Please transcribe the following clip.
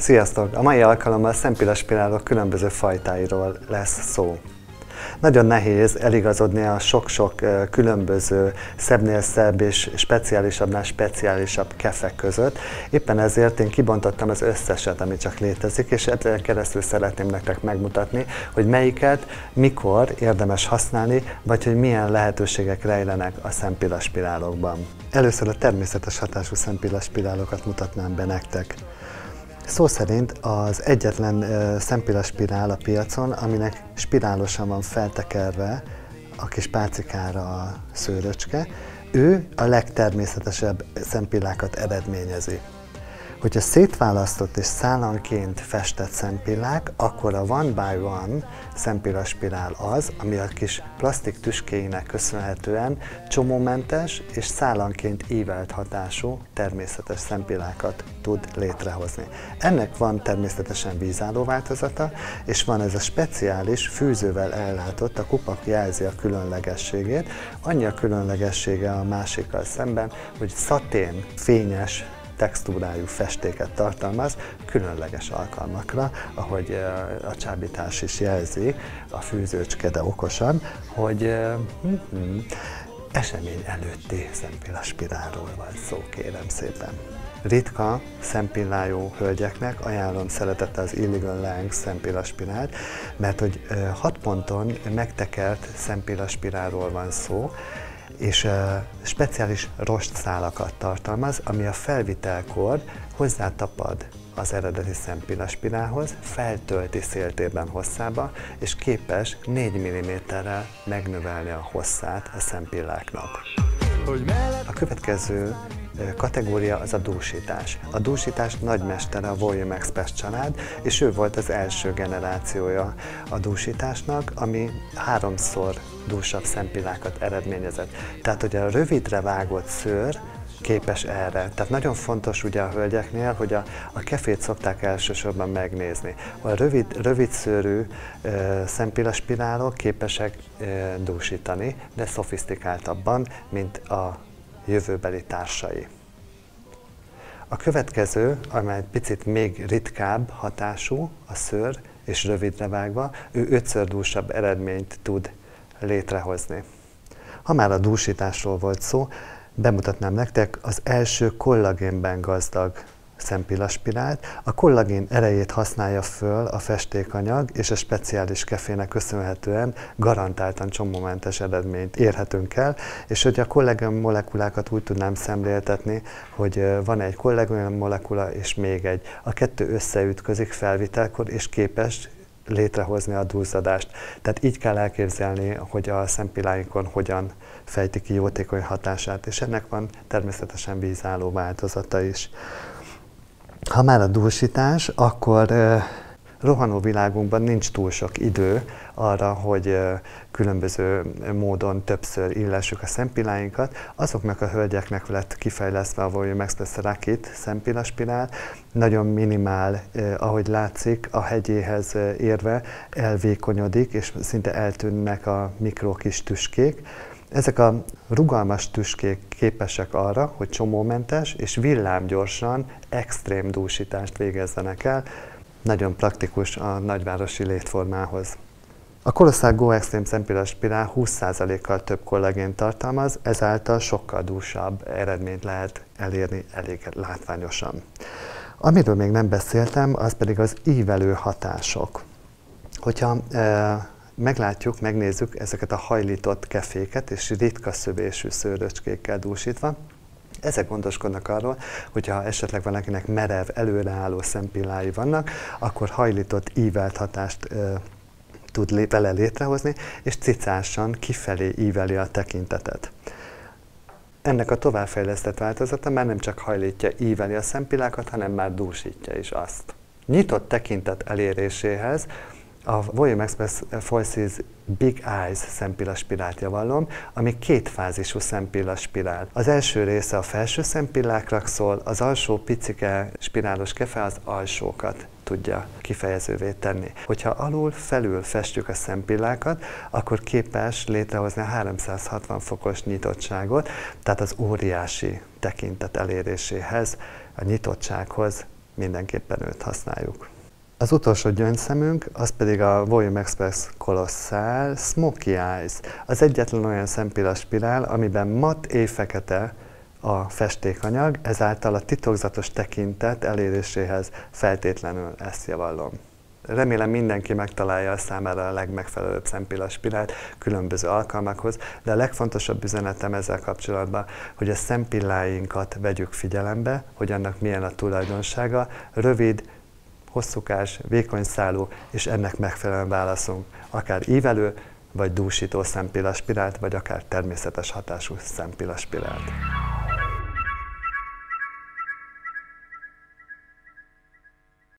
Sziasztok! A mai alkalommal szempillás különböző fajtáiról lesz szó. Nagyon nehéz eligazodni a sok-sok különböző szebbnél szebb és speciálisabbnál speciálisabb kefek között. Éppen ezért én kibontottam az összeset, ami csak létezik, és ezen keresztül szeretném nektek megmutatni, hogy melyiket, mikor érdemes használni, vagy hogy milyen lehetőségek rejlenek a szempillaspirálokban. Először a természetes hatású szempillaspirálokat mutatnám be nektek. Szó szerint az egyetlen szempilla spirál a piacon, aminek spirálosan van feltekerve a kis pácikára a szőröcske, ő a legtermészetesebb szempillákat eredményezi. Hogyha szétválasztott és szállanként festett szempillák, akkor a One by One szempillaspirál az, ami a kis plastik tüskéinek köszönhetően csomómentes és szállanként ívelt hatású természetes szempillákat tud létrehozni. Ennek van természetesen vízálló változata, és van ez a speciális fűzővel ellátott, a kupak jelzi a különlegességét. Annyi a különlegessége a másikkal szemben, hogy szatén, fényes, textúrájú festéket tartalmaz, különleges alkalmakra, ahogy a csábítás is jelzi, a fűzőcske, de okosan, hogy hm, esemény előtti szempillaspirálról van szó, kérem szépen. Ritka szempillájú hölgyeknek ajánlom szeretettel az Illegal Lang szempillaspirált, mert hogy hat ponton megtekert szempillaspirálról van szó, és speciális rostszálakat tartalmaz, ami a felvitelkor hozzátapad az eredeti szempillaspirához, feltölti széltérben hosszába, és képes 4 mm-rel megnövelni a hosszát a szempilláknak. A következő kategória az a dúsítás. A dúsítás nagymestere a Volume Express család, és ő volt az első generációja a dúsításnak, ami háromszor dúsabb szempillákat eredményezett. Tehát, hogy a rövidre vágott szőr képes erre. Tehát nagyon fontos ugye a hölgyeknél, hogy a, a kefét szokták elsősorban megnézni. A rövid, rövid szőrű e, szempillaspirálok képesek e, dúsítani, de szofisztikáltabban, mint a jövőbeli társai. A következő, amely egy picit még ritkább hatású, a szőr, és rövidre vágva, ő ötször dúsabb eredményt tud létrehozni. Ha már a dúsításról volt szó, bemutatnám nektek az első kollagénben gazdag szempillaspirált. A kollagén erejét használja föl a festékanyag, és a speciális kefének köszönhetően garantáltan csomómentes eredményt érhetünk el, és hogy a kollagén molekulákat úgy tudnám szemléltetni, hogy van egy kollagén molekula és még egy. A kettő összeütközik felvitelkor, és képes létrehozni a dúzadást. Tehát így kell elképzelni, hogy a szempilláinkon hogyan fejti ki jótékony hatását, és ennek van természetesen vízálló változata is. Ha már a dúsítás, akkor rohanó világunkban nincs túl sok idő arra, hogy különböző módon többször illessük a szempilláinkat. Azoknak a hölgyeknek lett kifejlesztve a Volume Express Rakit szempillaspirál, nagyon minimál, ahogy látszik, a hegyéhez érve elvékonyodik, és szinte eltűnnek a mikro kis tüskék. Ezek a rugalmas tüskék képesek arra, hogy csomómentes és villámgyorsan extrém dúsítást végezzenek el, nagyon praktikus a nagyvárosi létformához. A Colossal Go Extreme Szempilla Spirál 20%-kal több kollagén tartalmaz, ezáltal sokkal dúsabb eredményt lehet elérni elég látványosan. Amiről még nem beszéltem, az pedig az ívelő hatások. Hogyha e, meglátjuk, megnézzük ezeket a hajlított keféket és ritka szövésű szőröcskékkel dúsítva, ezek gondoskodnak arról, hogyha esetleg valakinek merev, előreálló szempillái vannak, akkor hajlított, ívelt hatást ö, tud lé, vele létrehozni, és cicásan kifelé íveli a tekintetet. Ennek a továbbfejlesztett változata már nem csak hajlítja, íveli a szempillákat, hanem már dúsítja is azt. Nyitott tekintet eléréséhez a Volume Express Forces Big Eyes szempillaspirált javallom, ami kétfázisú szempillaspirál. Az első része a felső szempillákra szól, az alsó picike spirálos kefe az alsókat tudja kifejezővé tenni. Hogyha alul felül festjük a szempillákat, akkor képes létrehozni a 360 fokos nyitottságot, tehát az óriási tekintet eléréséhez, a nyitottsághoz mindenképpen őt használjuk. Az utolsó gyöngyszemünk, az pedig a Volume Express Colossal Smoky Eyes. Az egyetlen olyan szempilla spirál, amiben mat éjfekete a festékanyag, ezáltal a titokzatos tekintet eléréséhez feltétlenül ezt javallom. Remélem mindenki megtalálja a számára a legmegfelelőbb szempilla spirált különböző alkalmakhoz, de a legfontosabb üzenetem ezzel kapcsolatban, hogy a szempilláinkat vegyük figyelembe, hogy annak milyen a tulajdonsága, rövid, hosszúkás, vékony szálú, és ennek megfelelően válaszunk, akár ívelő, vagy dúsító szempillaspirált, vagy akár természetes hatású szempillaspirált.